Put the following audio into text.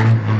Mm-hmm.